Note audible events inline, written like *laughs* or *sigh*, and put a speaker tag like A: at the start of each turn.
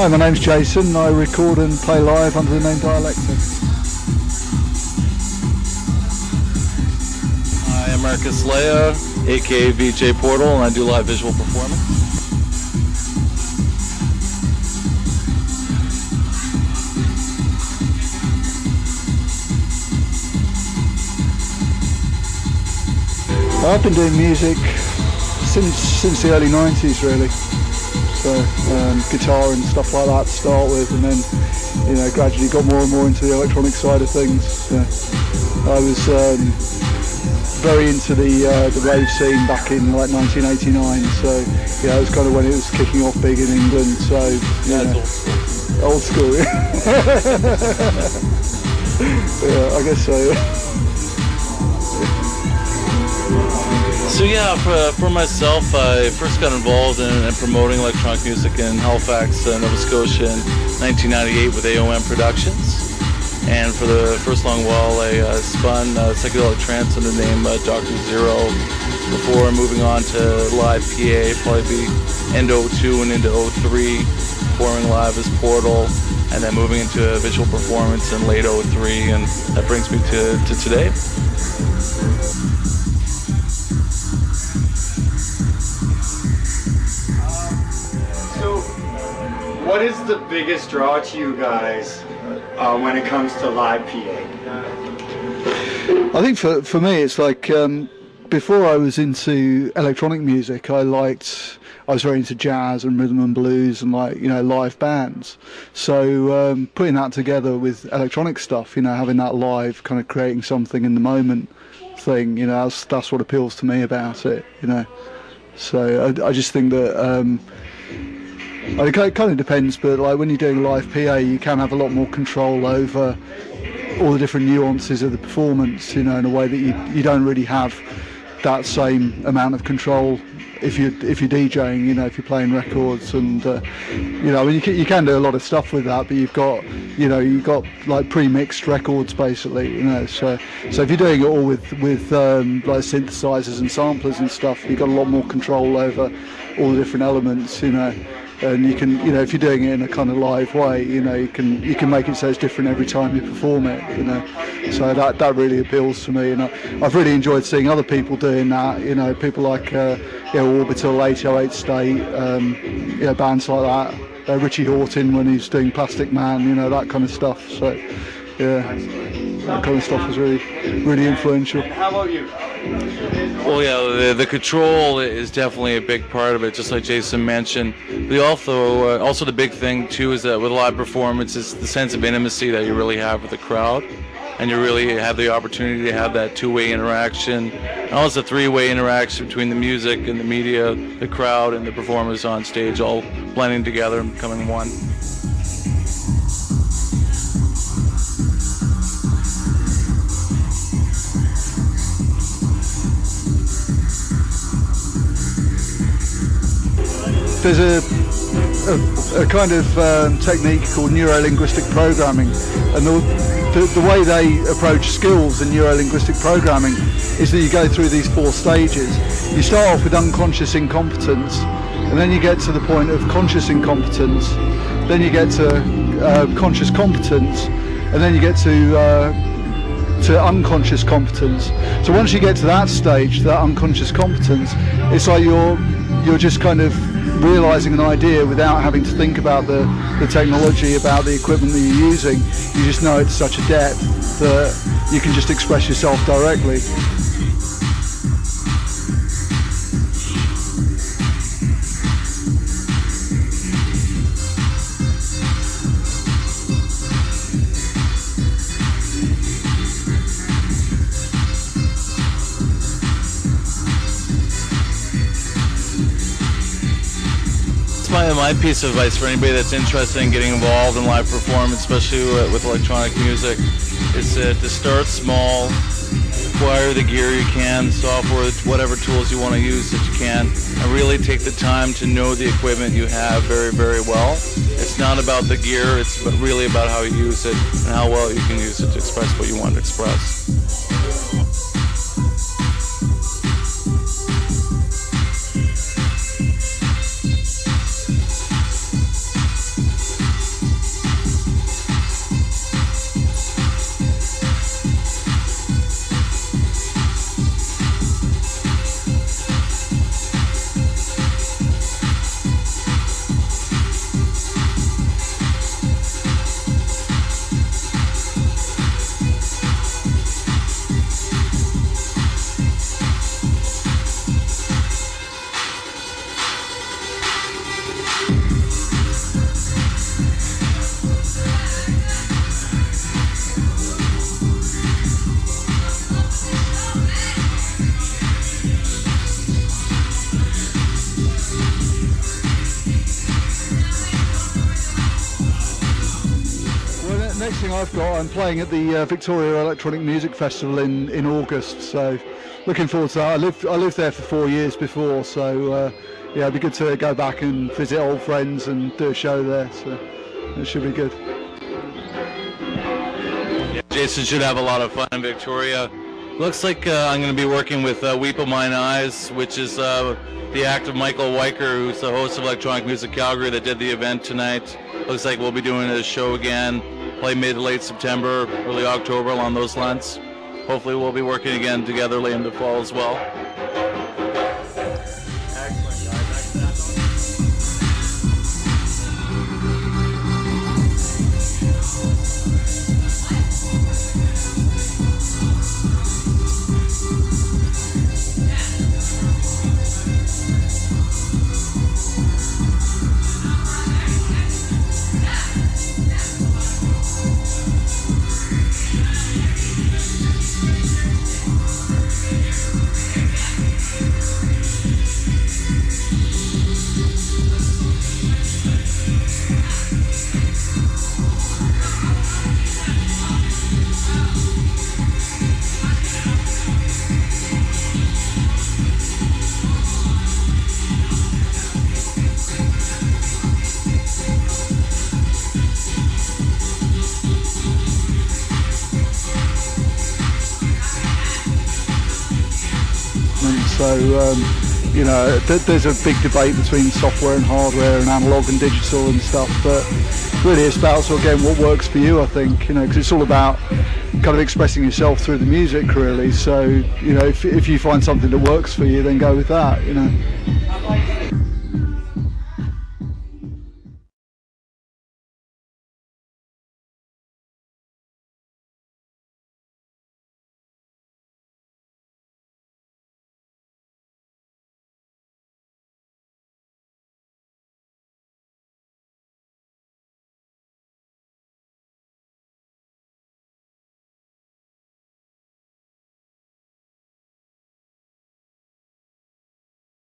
A: Hi, my name's Jason. I record and play live under the name Dialectic.
B: Hi, I'm Marcus Leja, aka VJ Portal, and I do live visual performance.
A: I've been doing music since since the early 90s really. So um, guitar and stuff like that to start with and then you know gradually got more and more into the electronic side of things. So I was um, very into the uh, the rave scene back in like 1989 so yeah it was kind of when it was kicking off big in England so you know, old school yeah. *laughs* yeah I guess so *laughs*
B: So yeah, for, for myself, I first got involved in, in promoting electronic music in Halifax, uh, Nova Scotia in 1998 with AOM Productions. And for the first long while, I uh, spun uh, psychedelic trance under the name uh, Dr. Zero before moving on to live PA, probably end 02 and into 03, performing live as Portal, and then moving into a visual performance in late 03, and that brings me to, to today.
C: What is the biggest draw to you guys uh, when it comes to live PA?
A: I think for for me, it's like um, before I was into electronic music, I liked. I was very into jazz and rhythm and blues and like you know live bands. So um, putting that together with electronic stuff, you know, having that live, kind of creating something in the moment thing, you know, that's that's what appeals to me about it, you know. So I, I just think that. Um, it kind of depends, but like when you're doing live PA, you can have a lot more control over all the different nuances of the performance, you know, in a way that you you don't really have that same amount of control if you if you're DJing, you know, if you're playing records, and uh, you know, I mean, you can, you can do a lot of stuff with that, but you've got, you know, you've got like pre-mixed records basically, you know. So so if you're doing it all with with um, like synthesizers and samplers and stuff, you've got a lot more control over all the different elements, you know and you can you know if you're doing it in a kind of live way you know you can you can make it so it's different every time you perform it you know. So that that really appeals to me and I, have really enjoyed seeing other people doing that you know people like uh, you know Orbital 808 State um, you know bands like that. Uh, Richie Hawtin when he's doing Plastikman you know that kind of stuff. So yeah that kind of stuff is really really influential.
C: How about you
B: well, yeah, the, the control is definitely a big part of it, just like Jason mentioned. The also, uh, also the big thing too is that with live performance is the sense of intimacy that you really have with the crowd, and you really have the opportunity to have that two-way interaction, and also three-way interaction between the music and the media, the crowd and the performers on stage, all blending together and becoming one.
A: There's a, a, a kind of um, technique called neuro-linguistic programming, and the, the, the, way they approach skills in neuro-linguistic programming is that you go through these four stages. You start off with unconscious incompetence, and then you get to the point of conscious incompetence, then you get to uh, conscious competence, and then you get to uh, to unconscious competence. So once you get to that stage, that unconscious competence, it's like you're you're just kind of realizing an idea without having to think about the, the technology, about the equipment that you're using. You just know it's such a depth that you can just express yourself directly.
B: My, my piece of advice for anybody that's interested in getting involved in live performance, especially with electronic music, is to, to start small, acquire the gear you can, software, whatever tools you want to use that you can, and really take the time to know the equipment you have very, very well. It's not about the gear, it's really about how you use it and how well you can use it to express what you want to express.
A: Next thing I've got, I'm playing at the uh, Victoria Electronic Music Festival in, in August. So looking forward to that. I lived I lived there for four years before, so uh, yeah, it'd be good to go back and visit old friends and do a show there. So it should be good.
B: Yeah, Jason should have a lot of fun in Victoria. Looks like uh, I'm going to be working with uh, Weep of Mine Eyes, which is uh, the act of Michael Weicker, who's the host of Electronic Music Calgary that did the event tonight. Looks like we'll be doing a show again, play mid to late September, early October along those lines. Hopefully we'll be working again together late in the fall as well.
A: So, um, you know, th- there's a big debate between software and hardware and analog and digital and stuff, but really it's about sort getting what works for you, I think, you know, because it's all about kind of expressing yourself through the music, really. So, you know, if, if you find something that works for you, then go with that, you know.